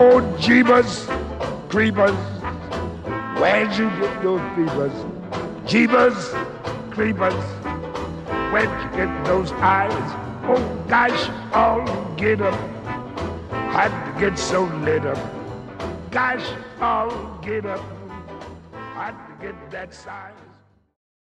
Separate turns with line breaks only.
Oh, Jeebus, creepers, where'd you get those beavers? Jeebus, creepers, where'd you get those eyes? Oh, gosh, I'll get up. Had to get so lit up. Gosh, I'll get up. Had to get that size.